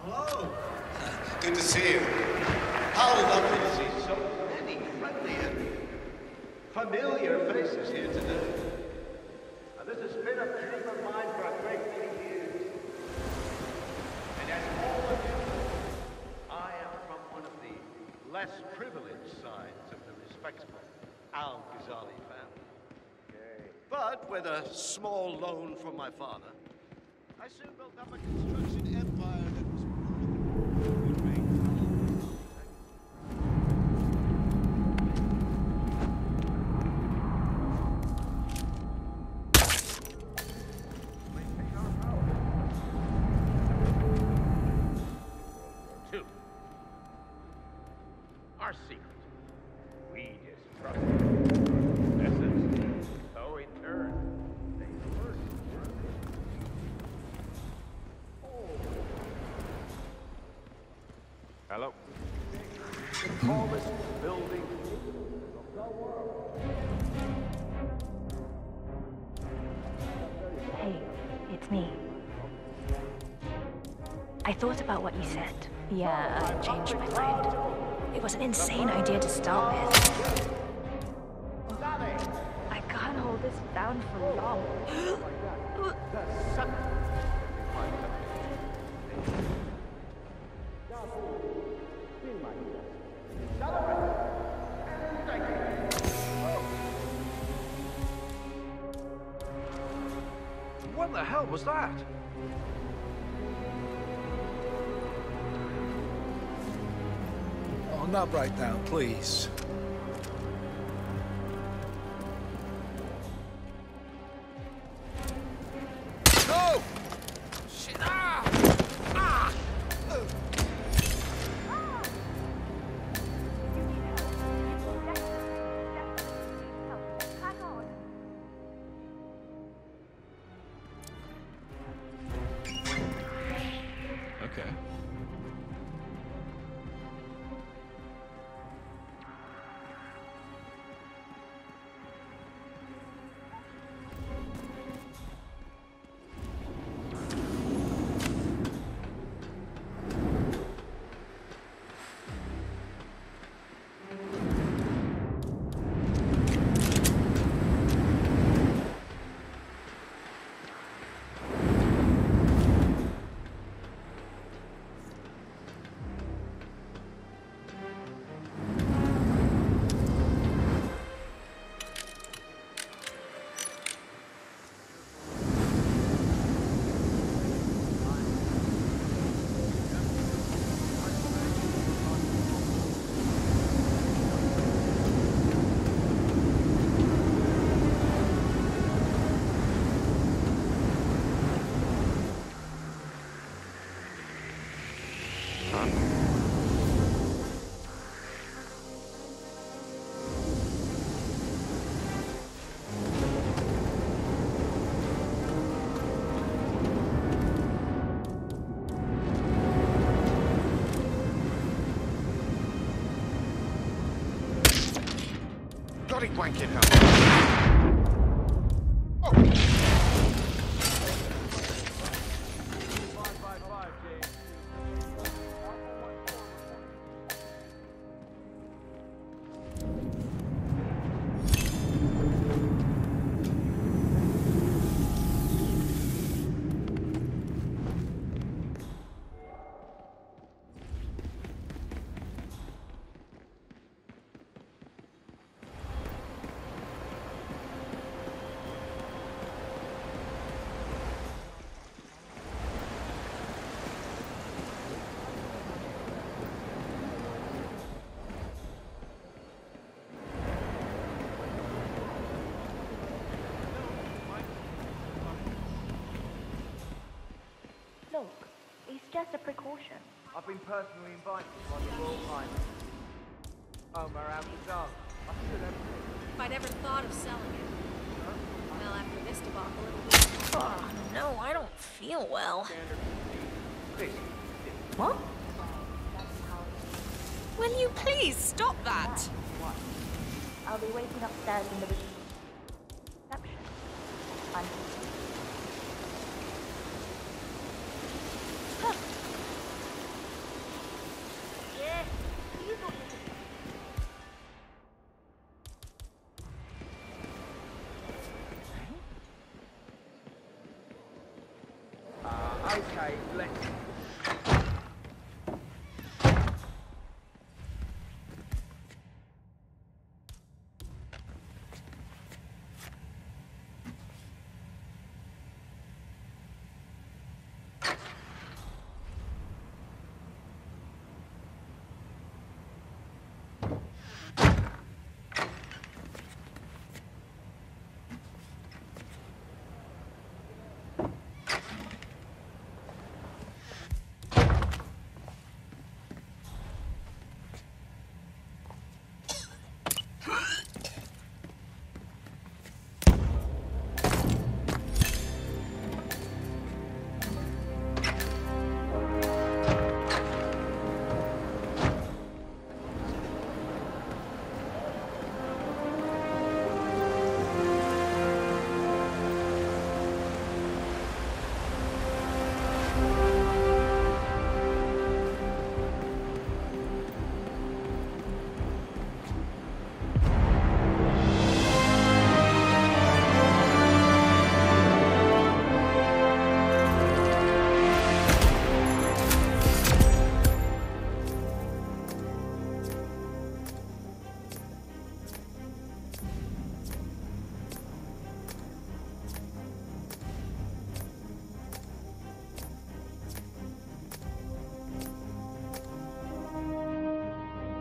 Hello. Good to see you. How lovely to see so many friendly and familiar faces here today. Now, this has been a of mine for a great many years. And as all of you know, I am from one of the less privileged sides of the respectable Al-Ghazali family. But with a small loan from my father, I soon built up a Hello. the tallest building Hey, it's me. I thought about what you said. Yeah, I've changed my mind. It was an insane idea to start with. I can't hold this down for long. What the hell was that? Oh, not right now, please. Bloody wanking hell. Just a precaution. I've been personally invited by the Royal Highness. Omar Al Ghazali. I should have. If I'd ever thought of selling it. I Well, after this debacle, it'll be. Oh, no, I don't feel well. Please. What? Will you please stop that? I'll be waiting upstairs in the reception. I'm like